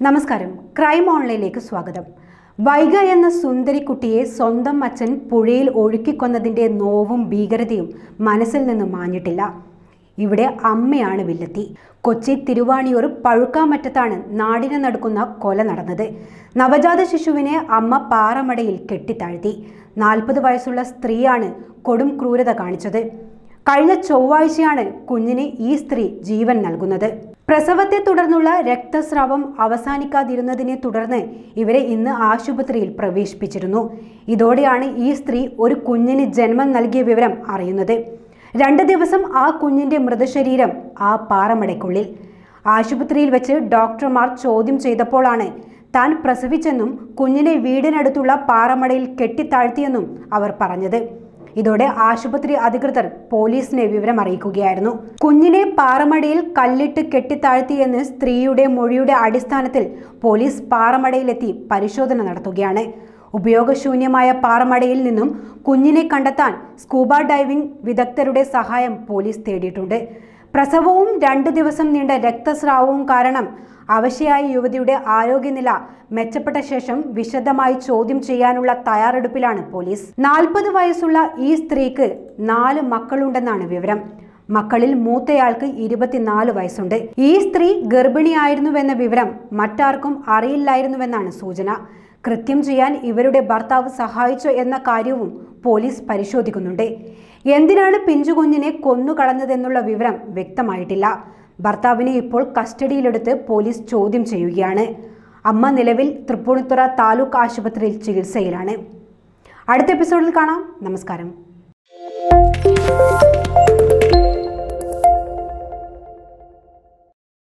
നമസ്കാരം. ക്രൈം ഓൺലൈനിലേക്ക് സ്വാഗതം. വൈഗ എന്ന സുന്ദരിക്കുട്ടിയെ സ്വന്തം അച്ഛൻ പുഴയിൽ ഒഴുക്കിക്കൊന്നതിന്റെ നോവും ഭീകരതയും മനസ്സിൽ നിന്ന് മാഞ്ഞിട്ടില്ല. ഇവിടെ അമ്മയാണ് വില്ലത്തി. കൊച്ചി തിരുവാണിയൂർ പഴുക്കാമറ്റത്താണ് നാടിനെ നടക്കുന്ന കൊല നടന്നത്. നവജാത ശിശുവിനെ അമ്മ പാറമടയിൽ കെട്ടിത്താഴ്ത്തി. നാൽപ്പത് വയസ്സുള്ള സ്ത്രീയാണ് കൊടും ക്രൂരത കാണിച്ചത്. കഴിഞ്ഞ ചൊവ്വാഴ്ചയാണ് കുഞ്ഞിന് ഈ സ്ത്രീ ജീവൻ നൽകുന്നത്. പ്രസവത്തെ തുടർന്നുള്ള രക്തസ്രാവം അവസാനിക്കാതിരുന്നതിനെ തുടർന്ന് ഇവരെ ഇന്ന് ആശുപത്രിയിൽ പ്രവേശിപ്പിച്ചിരുന്നു. ഇതോടെയാണ് ഈ സ്ത്രീ ഒരു കുഞ്ഞിന് ജന്മം നൽകിയ വിവരം അറിയുന്നത്. രണ്ട് ദിവസം ആ കുഞ്ഞിന്റെ മൃതശരീരം ആ പാറമടയ്ക്കുള്ളിൽ. ആശുപത്രിയിൽ വെച്ച് ഡോക്ടർമാർ ചോദ്യം ചെയ്തപ്പോഴാണ് താൻ പ്രസവിച്ചെന്നും കുഞ്ഞിനെ വീടിനടുത്തുള്ള പാറമടയിൽ കെട്ടിത്താഴ്ത്തിയെന്നും അവർ പറഞ്ഞത്. ഇതോടെ ആശുപത്രി അധികൃതർ പോലീസിനെ വിവരം അറിയിക്കുകയായിരുന്നു. കുഞ്ഞിനെ പാറമടയിൽ കല്ലിട്ട് കെട്ടിത്താഴ്ത്തിയെന്ന് സ്ത്രീയുടെ മൊഴിയുടെ അടിസ്ഥാനത്തിൽ പോലീസ് പാറമടയിലെത്തി പരിശോധന നടത്തുകയാണ്. ഉപയോഗശൂന്യമായ പാറമടയിൽ നിന്നും കുഞ്ഞിനെ കണ്ടെത്താൻ സ്കൂബ ഡൈവിംഗ് വിദഗ്ധരുടെ സഹായം പോലീസ് തേടിയിട്ടുണ്ട്. പ്രസവവും രണ്ട് ദിവസം നീണ്ട രക്തസ്രാവവും കാരണം അവശയായ യുവതിയുടെ ആരോഗ്യനില മെച്ചപ്പെട്ട ശേഷം വിശദമായി ചോദ്യം ചെയ്യാനുള്ള തയ്യാറെടുപ്പിലാണ് പോലീസ്. നാൽപ്പത് വയസ്സുള്ള ഈ സ്ത്രീക്ക് നാല് മക്കളുണ്ടെന്നാണ് വിവരം. മക്കളിൽ മൂത്തയാൾക്ക് ഇരുപത്തിനാല് വയസ്സുണ്ട്. ഈ സ്ത്രീ ഗർഭിണിയായിരുന്നുവെന്ന വിവരം മറ്റാർക്കും അറിയില്ലായിരുന്നുവെന്നാണ് സൂചന. കൃത്യം ചെയ്യാൻ ഇവരുടെ ഭർത്താവ് സഹായിച്ചോ എന്ന കാര്യവും പോലീസ് പരിശോധിക്കുന്നുണ്ട്. എന്തിനാണ് പിഞ്ചുകുഞ്ഞിനെ കൊന്നുകളഞ്ഞതെന്നുള്ള വിവരം വ്യക്തമായിട്ടില്ല. ഭർത്താവിനെ ഇപ്പോൾ കസ്റ്റഡിയിലെടുത്ത് പോലീസ് ചോദ്യം ചെയ്യുകയാണ്. അമ്മ നിലവിൽ തൃപ്പൂണിത്തുറ താലൂക്ക് ആശുപത്രിയിൽ ചികിത്സയിലാണ്. അടുത്ത എപ്പിസോഡിൽ കാണാം. നമസ്കാരം.